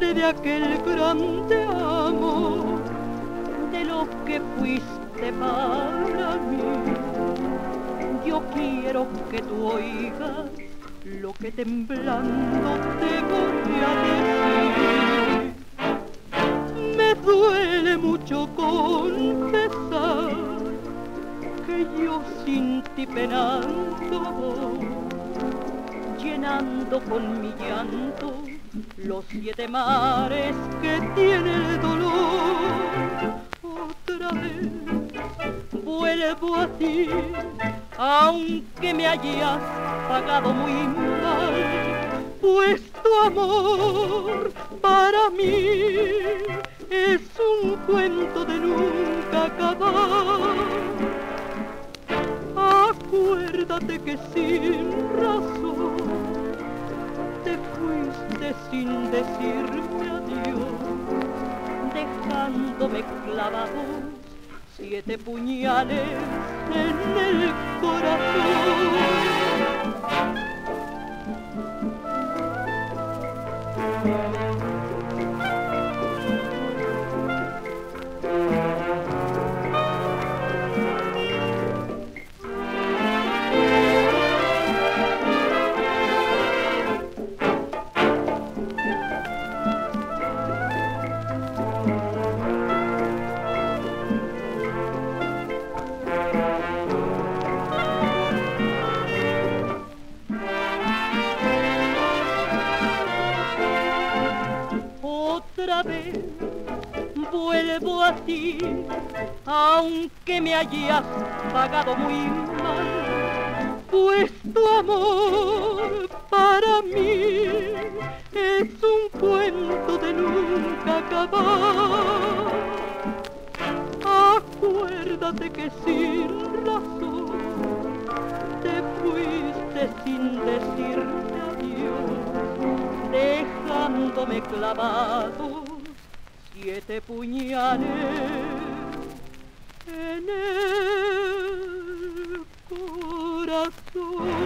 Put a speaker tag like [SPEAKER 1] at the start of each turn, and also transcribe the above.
[SPEAKER 1] de aquel grande amor, de lo que fuiste para mí. Yo quiero que tú oigas lo que temblando te voy a decir. Me duele mucho confesar que yo sin ti penando llenando con mi llanto los siete mares que tiene el dolor. Otra vez vuelvo a ti, aunque me hayas pagado muy mal, pues tu amor para mí es un cuento de nunca acabar. Acuérdate que sin sin decirme adiós, dejándome clavado siete puñales en el corazón. Vuelvo a ti, aunque me hayas pagado muy mal, pues tu amor para mí es un cuento de nunca acabar. Acuérdate que sin razón te fuiste sin adiós, dejándome clavado siete puñales en el corazón.